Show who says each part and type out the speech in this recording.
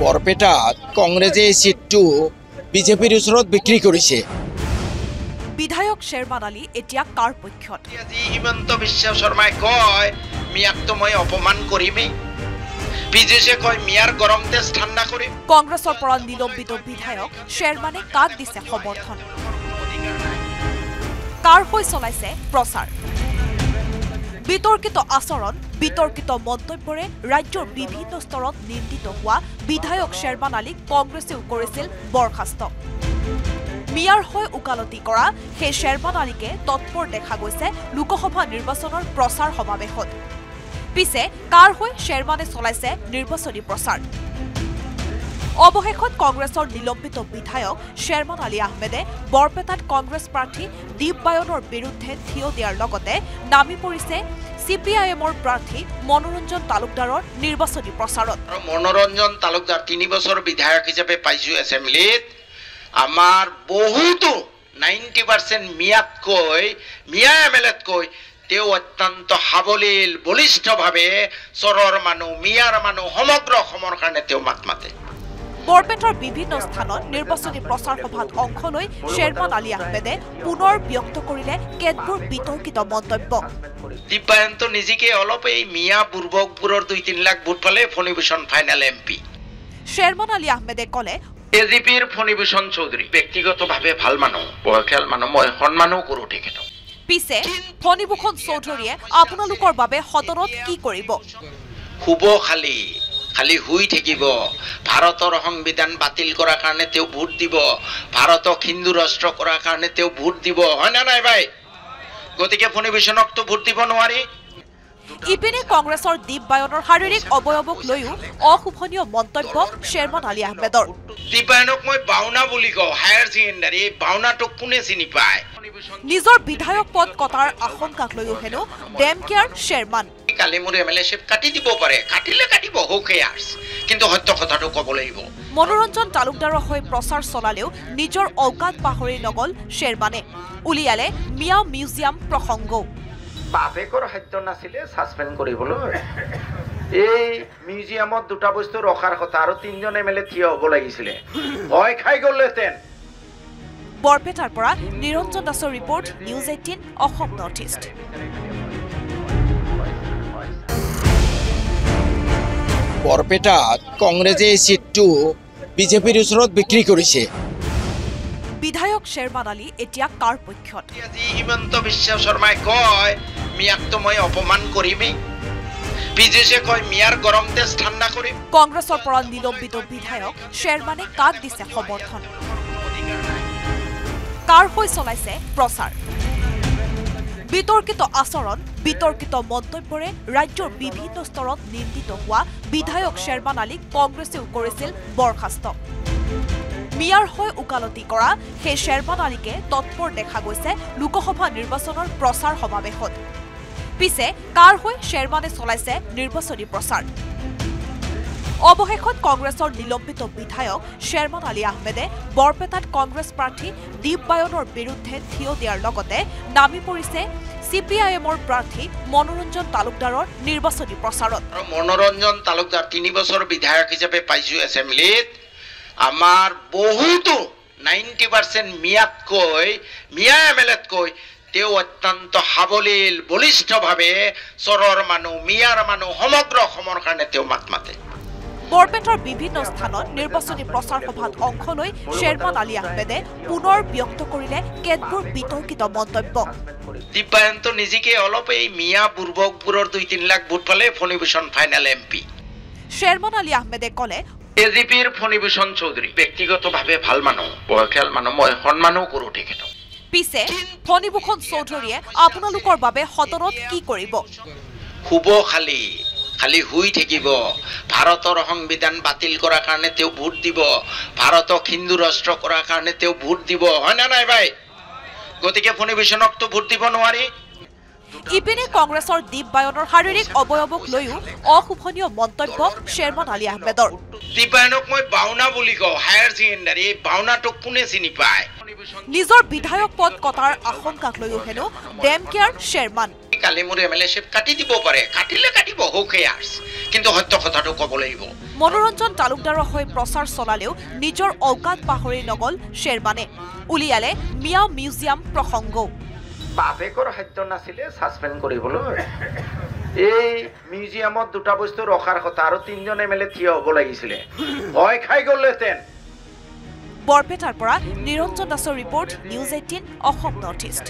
Speaker 1: বৰপেটাত কংগ্ৰেছে ছিটটো বিজেপিৰ ওচৰত বিক্ৰী কৰিছে।
Speaker 2: বিধায়ক শ্বেৰমান আলী এতিয়া কাৰ পক্ষত?
Speaker 3: আজি হিমন্ত বিশ্ব শৰ্মাই কয় মিয়াকতো মই অপমান কৰিমেই। পীযুষে কয় মিয়াৰ গৰম তেজ ঠাণ্ডা কৰিম।
Speaker 2: কংগ্ৰেছৰ পৰা নিলম্বিত বিধায়ক শ্বেৰমানে কাক দিছে সমৰ্থন? কাৰ হৈ চলাইছে প্ৰচাৰ? বিতৰ্কিত আচৰণ বিতৰ্কিত মন্তব্যৰে ৰাজ্যৰ বিভিন্ন স্তৰত নিন্দিত হোৱা বিধায়ক শ্বেৰমান আলীক কংগ্ৰেছেও কৰিছিল বৰখাস্ত। মিয়াৰ হৈ ওকালতি কৰা সেই শ্বেৰমান আলীকে তৎপৰ দেখা গৈছে লোকসভা নিৰ্বাচনৰ প্ৰচাৰ সমাৱেশত। পিছে কাৰ হৈ শ্বেৰমানে চলাইছে নিৰ্বাচনী প্ৰচাৰ? অৱশেষত কংগ্ৰেছৰ নিলম্বিত বিধায়ক শ্বেৰমান আলী আহমেদে বৰপেটাত কংগ্ৰেছ প্ৰাৰ্থী দীপ বায়নৰ বিৰুদ্ধে থিয় দিয়াৰ লগতে নামি পৰিছে চি পি আই এমৰ প্ৰাৰ্থী মনোৰঞ্জন তালুকদাৰৰ নিৰ্বাচনী প্ৰচাৰত।
Speaker 3: মনোৰঞ্জন তালুকদাৰ তিনি বছৰ বিধায়ক হিচাপে পাইছোঁ এছেম্বলিত। আমাৰ বহুতো নাইণ্টি পাৰ্চেণ্ট মিয়াতকৈ মিয়া এম এল এতকৈ তেওঁ অত্যন্ত সাৱলীল বলিষ্ঠভাৱে চৰৰ মানুহ মিয়াৰ মানুহ সমগ্ৰ অসমৰ কাৰণে তেওঁ মাত মাতে।
Speaker 2: বৰপেটাৰ বিভিন্ন স্থানত নিৰ্বাচনী প্ৰচাৰ সভাত অংশ লৈ শ্বেৰমান আলী আহমেদে পুনৰ ব্যক্ত কৰিলে কেতবোৰ বিতৰ্কিত মন্তব্য।
Speaker 3: দিব্যায়ন্ত নিজেকে অলপ এই মিয়া বুৰ্বকবোৰৰ দুই তিনি লাখ ভোট পালে Phanibhushan final M P.
Speaker 2: Sherman Ali আহমেদে ক'লে
Speaker 3: এ জি পিৰ ফণীভূষণ চৌধুৰী ব্যক্তিগতভাৱে ভাল মানুহ বয়সীয়াল মানুহ মই সন্মানো কৰোঁ তেখেতক।
Speaker 2: পিছে ফণীভূষণ চৌধুৰীয়ে আপোনালোকৰ বাবে সদনত কি কৰিব?
Speaker 3: শুব খালি। খালি শুই থাকিব। ভাৰতৰ সংবিধান বাতিল কৰাৰ কাৰণে তেওঁ ভোট দিব। ভাৰতক হিন্দু ৰাষ্ট্ৰ কৰাৰ কাৰণে তেওঁ ভোট দিব। হয় নে নাই ভাই? গতিকে ফণীভূষণকতো ভোট দিব নোৱাৰি।
Speaker 2: ইপিনে কংগ্ৰেছৰ দীপ বায়নৰ শাৰীৰিক অৱয়ৱক লৈও অশোভনীয় মন্তব্য শ্বেৰমান আলী আহমেদৰ।
Speaker 3: দীপায়নক মই বাওনা বুলি কওঁ হায়াৰ ছেকেণ্ডাৰী। এই বাওনাটোক কোনে চিনি পায়?
Speaker 2: নিজৰ বিধায়ক পদ কটাৰ আশংকাক লৈও হেনো ডেম কেয়াৰ শ্বেৰমান
Speaker 3: কালি মোৰ এম এল এ শ্বিপ কাটি দিব পাৰে। কাটিলে কাটিব হৌ কেয়াৰ্ছ কিন্তু সত্য কথাটো ক'ব লাগিব।
Speaker 2: মনোৰঞ্জন তালুকদাৰৰ হৈ প্ৰচাৰ চলালেও নিজৰ অকাত পাহৰি নগল শ্বেৰমানে উলিয়ালে মিয়া মিউজিয়াম প্ৰসংগও।
Speaker 3: বাপেকৰ সাধ্য নাছিলে ছাছপেণ্ড কৰিবলৈ। এই মিউজিয়ামত দুটা বস্তু ৰখাৰ কথা আৰু তিনিজন এম এল এ থিয় হ'ব লাগিছিলে। ভয় খাই গ'লহেঁতেন।
Speaker 2: বৰপেটাৰ পৰা নিৰঞ্জন দাসৰ report news eighteen Assam north east.
Speaker 1: বৰপেটাত কংগ্ৰেছে এই ছিটটো বিজেপিৰ ওচৰত বিক্ৰী কৰিছে।
Speaker 2: বিধায়ক শ্বেৰমান আলী এতিয়া কাৰ পক্ষত?
Speaker 3: আজি হিমন্ত বিশ্ব শৰ্মাই কয় মিয়াকতো মই অপমান কৰিমেই কয় মিয়াৰ গৰম তেজ ঠাণ্ডা কৰিম।
Speaker 2: কংগ্ৰেছৰ পৰা নিলম্বিত বিধায়ক শ্বেৰমানে কাক দিছে সমৰ্থন? কাৰ হৈ চলাইছে প্ৰচাৰ? বিতৰ্কিত আচৰণ বিতৰ্কিত মন্তব্যৰে ৰাজ্যৰ বিভিন্ন স্তৰত নিন্দিত হোৱা বিধায়ক শ্বেৰমান আলীক কংগ্ৰেছেও কৰিছিল বৰখাস্ত। মিয়াৰ হৈ ওকালতি কৰা সেই শ্বেৰমান আলীকে তৎপৰ দেখা গৈছে লোকসভা নিৰ্বাচনৰ প্ৰচাৰ সমাৱেশত। পিছে কাৰ হৈ শ্বেৰমানে চলাইছে নিৰ্বাচনী প্ৰচাৰ? অৱশেষত কংগ্ৰেছৰ নিলম্বিত বিধায়ক শ্বেৰমান আলী আহমেদে বৰপেটাত কংগ্ৰেছ প্ৰাৰ্থী দীপ বায়নৰ বিৰুদ্ধে থিয় দিয়াৰ লগতে নামি পৰিছে চি পি আই এমৰ প্ৰাৰ্থী মনোৰঞ্জন তালুকদাৰৰ নিৰ্বাচনী প্ৰচাৰত।
Speaker 3: মনোৰঞ্জন তালুকদাৰ তিনি বছৰ বিধায়ক হিচাপে পাইছোঁ এছেম্বলিত। আমাৰ বহুতো নাইণ্টি পাৰ্চেণ্ট মিয়াতকৈ মিয়া এম এল এতকৈ তেওঁ অত্যন্ত সাৱলীল বলিষ্ঠভাৱে চৰৰ মানুহ মিয়াৰ মানুহ সমগ্ৰ অসমৰ কাৰণে তেওঁ মাত মাতে।
Speaker 2: বৰপেটাৰ বিভিন্ন স্থানত নিৰ্বাচনী প্ৰচাৰ সভাত অংশ লৈ শ্বেৰমান আলী আহমেদে পুনৰ ব্যক্ত কৰিলে কেতবোৰ বিতৰ্কিত মন্তব্য।
Speaker 3: দিব্যায়ন্ত নিজেকে অলপ এই মিয়া বুৰ্বকবোৰৰ দুই তিনি লাখ ভোট পালে Phanibhushan final M P
Speaker 2: Sherman Ali আহমেদে ক'লে
Speaker 3: এ জি পিৰ ফণীভূষণ চৌধুৰী ব্যক্তিগতভাৱে ভাল মানুহ বয়সীয়াল মানুহ মই সন্মানো কৰোঁ তেখেতক।
Speaker 2: পিছে ফণীভূষণ চৌধুৰীয়ে আপোনালোকৰ বাবে সদনত কি কৰিব?
Speaker 3: শুব খালি। খালি শুই থাকিব। ভাৰতৰ সংবিধান বাতিল কৰাৰ কাৰণে তেওঁ ভোট দিব। ভাৰতক হিন্দু ৰাষ্ট্ৰ কৰাৰ কাৰণে তেওঁ ভোট দিব। হয় নে নাই ভাই? গতিকে ফণীভূষণকতো ভোট দিব নোৱাৰি।
Speaker 2: ইপিনে কংগ্ৰেছৰ দীপ বায়নৰ শাৰীৰিক অৱয়ৱক লৈও অশোভনীয় মন্তব্য শ্বেৰমান আলী আহমেদৰ।
Speaker 3: দীপায়নক মই বাওনা বুলি কওঁ হায়াৰ ছেকেণ্ডাৰী। এই বাওনাটোক কোনে চিনি পায়?
Speaker 2: নিজৰ বিধায়ক পদ কটাৰ আশংকাক লৈও হেনো ডেম কেয়াৰ শ্বেৰমান।
Speaker 3: কালি মোৰ এম এল এ শ্বিপ কাটি দিব পাৰে। কাটিলে কাটিব হু কেয়াৰ্ছ কিন্তু সত্য কথাটো ক'ব লাগিব।
Speaker 2: মনোৰঞ্জন তালুকদাৰৰ হৈ প্ৰচাৰ চলালেও নিজৰ অকাত পাহৰি নগল শ্বেৰবানে উলিয়ালে মিয়া মিউজিয়াম প্ৰসংগও
Speaker 3: বাপেকৰ সাধ্য নাছিলে ছাছপেণ্ড কৰিবলৈ। এই মিউজিয়ামত দুটা বস্তু ৰখাৰ কথা আৰু তিনিজন এম এল এ থিয় হ'ব লাগিছিলে। ভয় খাই গ'লহেঁতেন।
Speaker 2: বৰপেটাৰ পৰা নিৰঞ্জন দাসৰ report news eighteen Assam north east.